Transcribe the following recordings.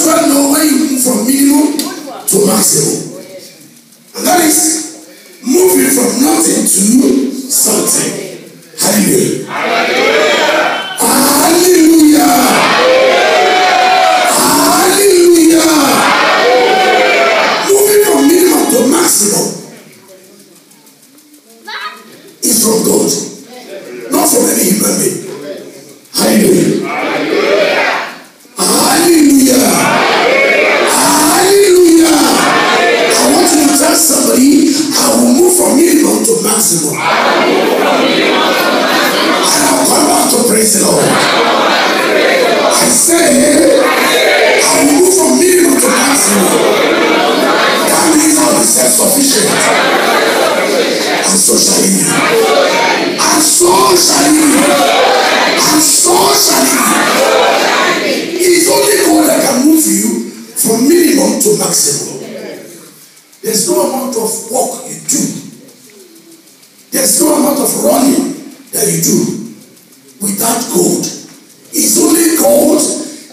To know when you move from minimum to maximum? And that is moving from nothing to something. Hallelujah. Hallelujah. Hallelujah. From God, amount of running that you do without God. It's only God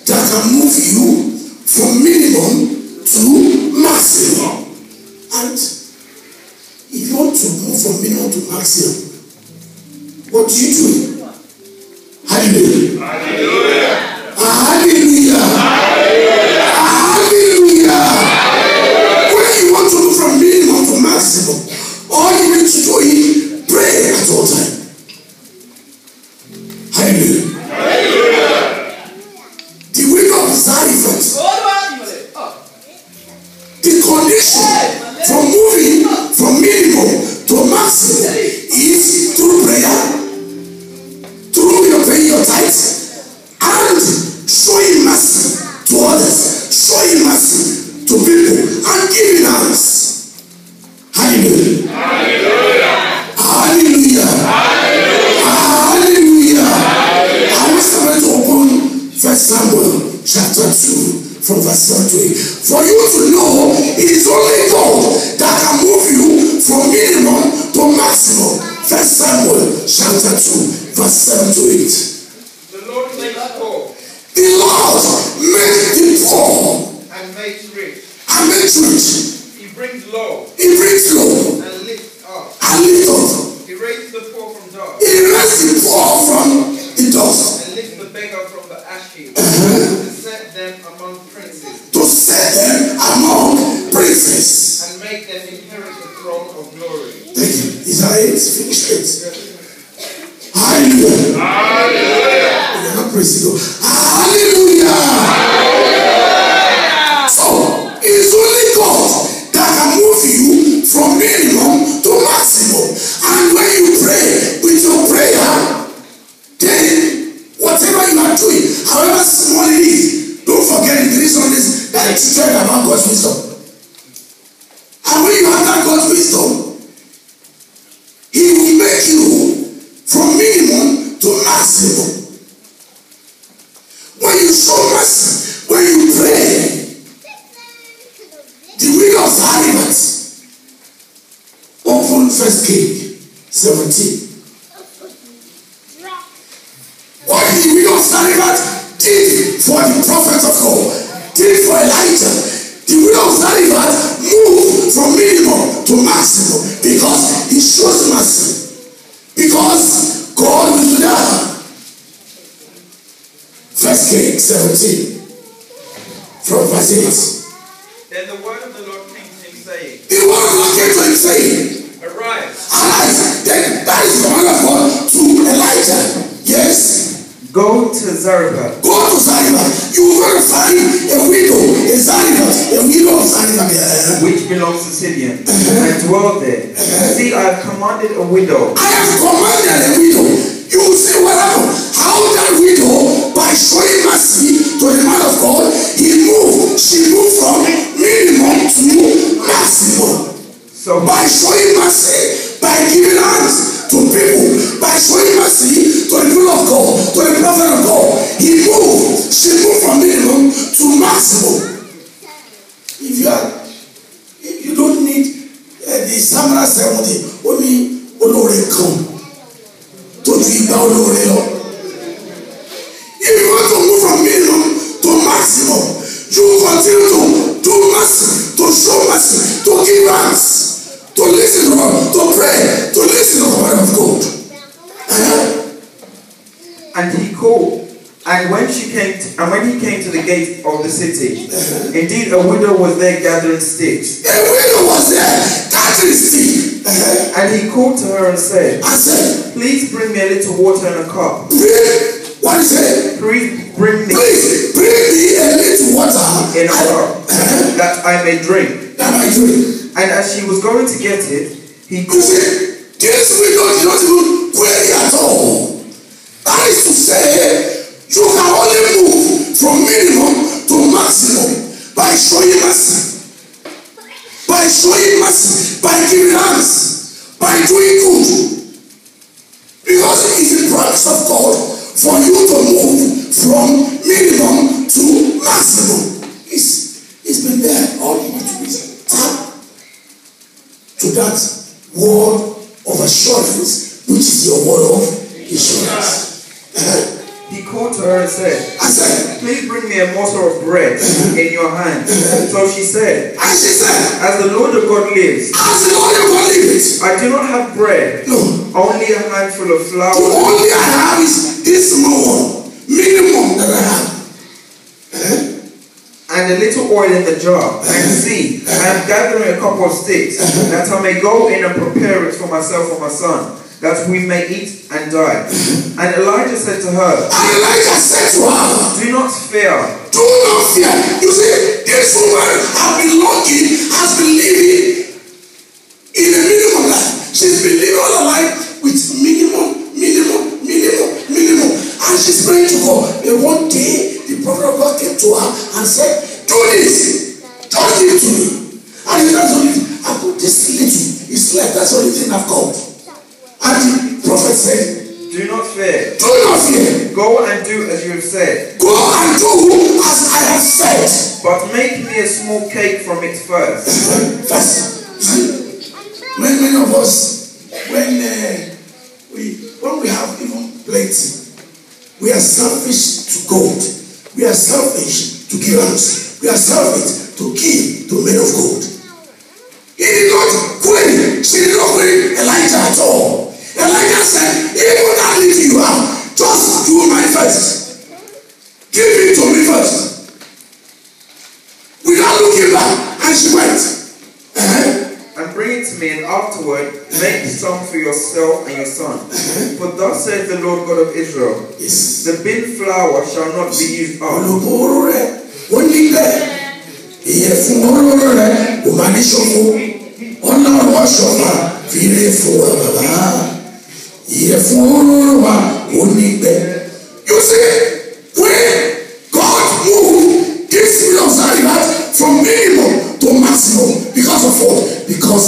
that can move you from minimum to maximum. And if you want to move from minimum to maximum, from verse 7 to 8. For you to know it is only God that can move you from minimum to maximum. First Samuel chapter 2 verse 7 to 8. The Lord makes poor The Lord made the poor and makes rich. and makes rich. He brings low He brings low and lifts up. and lift up. He raises the poor from dust He raised the poor from the dust it? To. When you show mercy, when you pray, the widow of Zarephath, open First King 17. What the widow of Zarephath did for the prophet of God, did for Elijah, the widow of Zarephath moved from minimum to maximum because he shows 17 from verse Then the word of the Lord came to him, saying, The word of the Lord came to him saying, Arise, Arise, then that is the word of God to Elijah. Yes. go to Zarephath, Go to Zarephath. You will go to find a widow, a Zarephath, a widow of Zarephath. Uh-huh. Yeah. which belongs to Sidon, and uh-huh. dwell there. Uh-huh. See, I have commanded a widow I have commanded a widow. You will say, what happened? How that widow, by showing mercy to the man of God, he moved. She moved from minimum to maximum. So By showing mercy, by giving hands to people, by showing mercy to the people of God, to the prophet of God, he moved. She moved from minimum to maximum. If you are, if you don't need uh, the Samara 70, only olóore kan And when she came, to, and when he came to the gate of the city, indeed a widow was there gathering sticks. A widow was there, gathering stick. Uh-huh. And he called to her and said, I said, Please bring me a little water in a cup. bring, what is it? Please bring me Please, bring me a little water. in a cup that I may drink. That I drink. And as she was going to get it, he called, this widow did not even query at all. That word of assurance, which is your word of assurance. Uh, he called to her and said, I said, Please bring me a morsel of bread in your hand. So she said, and she said, As the Lord of God lives, as the Lord your God lives, I do not have bread, no, only a handful of flour. Only I have is this small one, minimum that I have. And a little oil in the jar. And see, I am gathering a couple of sticks, that I may go in and prepare it for myself and my son, that we may eat and die. And Elijah said to her, Elijah said to her, Do not fear, Do not fear. You see, this woman has been lucky, has been Go and do as you have said, Go and do as I have said. but make me a small cake from it first. First, many, many of us, when uh, we when we have even plenty, we are selfish to God. We are selfish to give us. We are selfish to give to men of God. And son. For thus says the Lord God of Israel, Yes. the bin flour shall not be used up, olùkóró rẹ ó ní bẹ́ẹ̀ ìyẹ̀fun oróró rẹ kò máa ní ṣòfò ọlọ́run ọ̀ṣọ́fà fìrè fún wa bàbá ìyẹ̀fun oróró wa ó ní bẹ́ẹ̀. you see when God move this million right from minimum to maximum because of what because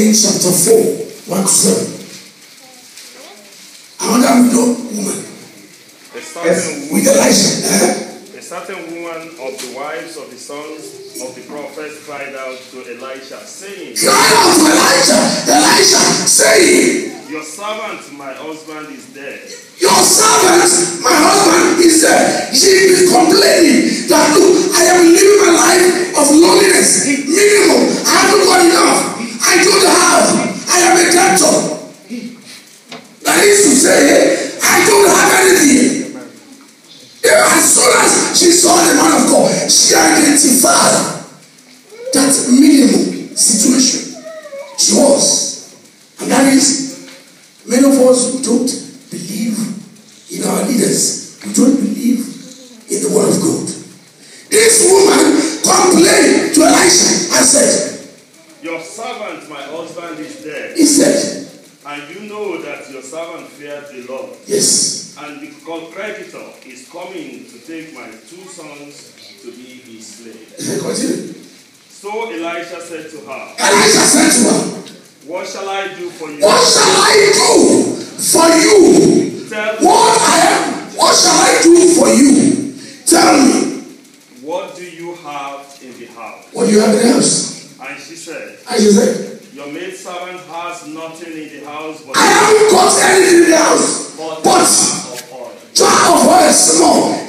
Chapter 4, 1 to 7. Another widow woman A certain, with. Eh? a certain woman of the wives of the sons of the prophets cried out to Elisha, saying, cried out to Elijah, Elijah, saying, Your servant, my husband, is dead. Your servant, my husband, is dead. She is complaining that look, I am living my life of loneliness, minimum. I haven't got enough. I don't have. I am a debtor. That is to say, I don't have anything. Yeah, As soon as she saw the man of God, she identified that minimum situation my husband is dead. He said, And you know that your servant feared the Lord. Yes. And the creditor is coming to take my two sons to be his slaves. Continue. So Elisha said to her, Elisha said to her, What shall I do for you? What shall I do for you? Tell what I am, what shall I do for you? Tell me. What do you have in the house? What do you have in the house? Maidservant has nothing in the house but I haven't got anything in the house. but jar of oil small